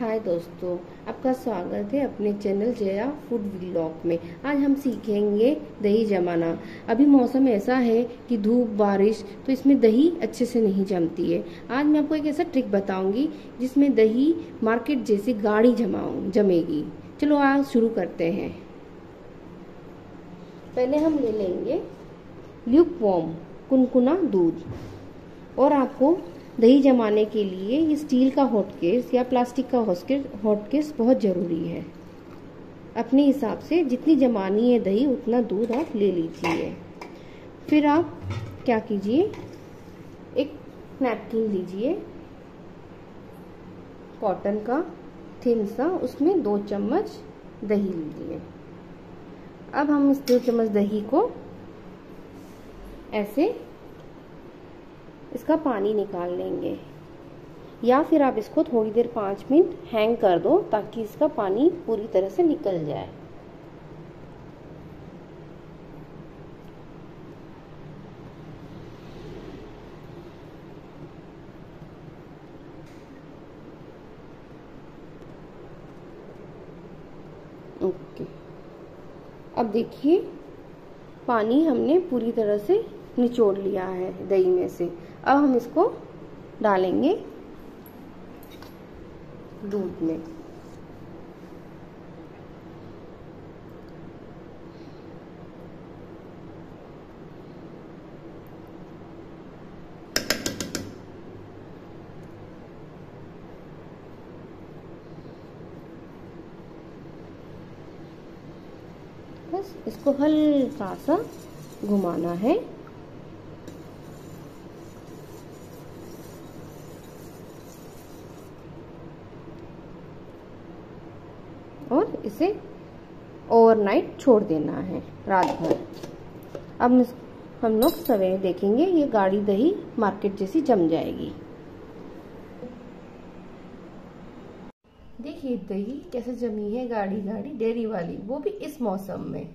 हाय दोस्तों, आपका स्वागत है अपने चैनल जया फ़ूड व्लॉग में। आज हम सीखेंगे दही जमाना। अभी मौसम ऐसा है कि धूप, बारिश तो इसमें दही अच्छे से नहीं जमती है। आज मैं आपको एक ऐसा ट्रिक बताऊँगी, जिसमें दही मार्केट जैसी गाढ़ी जमाऊ जमेगी। चलो आज शुरू करते हैं। पहले हम ले लेंगे ल्यूक वॉम कुनकुना दूध। और आपको दही जमाने के लिए ये स्टील का हॉट केस या प्लास्टिक का हॉट केस बहुत ज़रूरी है। अपने हिसाब से जितनी जमानी है दही, उतना दूध आप ले लीजिए। फिर आप क्या कीजिए? एक नैपकिन लीजिए। कॉटन का थिन सा, उसमें दो चम्मच दही लीजिए। अब हम इस दो चम्मच दही को ऐसे इसका पानी निकाल लेंगे। या फिर आप इसको थोड़ी देर पाँच मिनट हैंग कर दो ताकि इसका पानी पूरी तरह से निकल जाए। ओके। अब देखिए, पानी हमने पूरी तरह से निचोड़ लिया है दही में से। अब हम इसको डालेंगे दूध में। बस इसको हल्का सा घुमाना है। और इसे ओवरनाइट छोड़ देना है, रात भर। अब हम लोग सवेरे देखेंगे, ये गाढ़ी दही मार्केट जैसी जम जाएगी। देखिए दही कैसे जमी है गाढ़ी गाढ़ी डेरी वाली, वो भी इस मौसम में।